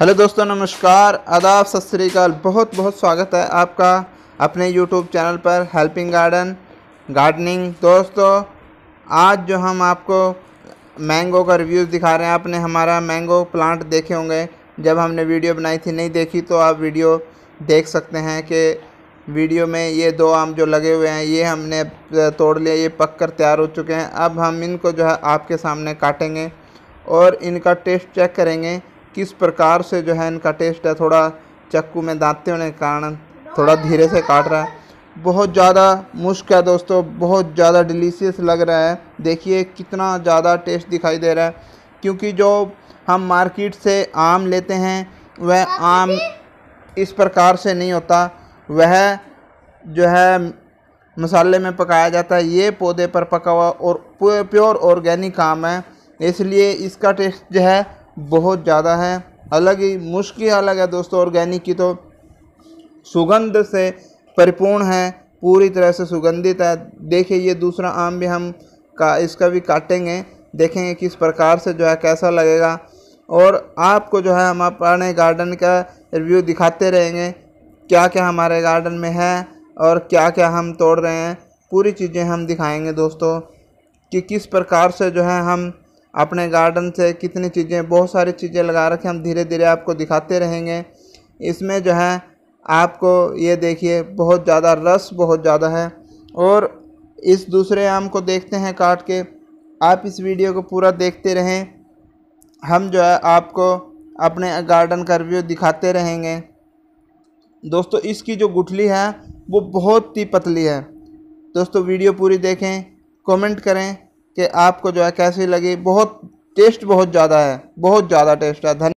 Hello दोस्तों, नमस्कार। आदाब, सत श्रीकाल बहुत बहुत स्वागत है आपका अपने यूट्यूब चैनल पर, हेल्पिंग गार्डन, गार्डनिंग। दोस्तों, आज जो हम आपको मैंगो का रिव्यूज़ दिखा रहे हैं, आपने हमारा मैंगो प्लांट देखे होंगे। जब हमने वीडियो बनाई थी, नहीं देखी तो आप वीडियो देख सकते हैं कि वीडियो में ये दो आम जो लगे हुए हैं, ये हमने तोड़ लिया, ये पक कर तैयार हो चुके हैं। अब हम इनको जो है आपके सामने काटेंगे और इनका टेस्ट चेक करेंगे किस प्रकार से जो है इनका टेस्ट है? थोड़ा चक्कू में दांतते होने के कारण थोड़ा धीरे से काट रहा है। बहुत ज़्यादा मुश्क है दोस्तों बहुत ज़्यादा डिलीशियस लग रहा है। देखिए कितना ज़्यादा टेस्ट दिखाई दे रहा है क्योंकि जो हम मार्केट से आम लेते हैं वह आम इस प्रकार से नहीं होता। वह जो है मसाले में पकाया जाता है। ये पौधे पर पका हुआ और प्योर ऑर्गेनिक आम है इसलिए इसका टेस्ट जो है बहुत ज़्यादा है। अलग ही मुश्किल अलग है दोस्तों ऑर्गेनिक की तो। सुगंध से परिपूर्ण है, पूरी तरह से सुगंधित है। देखिए ये दूसरा आम भी हम का, इसका भी काटेंगे, देखेंगे किस प्रकार से जो है कैसा लगेगा। और आपको जो है हम अपने गार्डन का रिव्यू दिखाते रहेंगे क्या क्या हमारे गार्डन में है और क्या क्या हम तोड़ रहे हैं। पूरी चीज़ें हम दिखाएँगे दोस्तों कि किस प्रकार से जो है हम अपने गार्डन से कितनी चीज़ें, बहुत सारी चीज़ें लगा रखे हम धीरे धीरे आपको दिखाते रहेंगे। इसमें जो है, आपको ये देखिए, बहुत ज़्यादा रस बहुत ज़्यादा है। और इस दूसरे आम को देखते हैं काट के। आप इस वीडियो को पूरा देखते रहें। हम जो है, आपको अपने गार्डन का रिव्यू दिखाते रहेंगे। दोस्तों, इसकी जो गुठली है, वो बहुत ही पतली है। दोस्तों, वीडियो पूरी देखें कमेंट करें। कि आपको जो है कैसी लगी? बहुत टेस्ट बहुत ज़्यादा है, बहुत ज़्यादा टेस्ट है। धन्य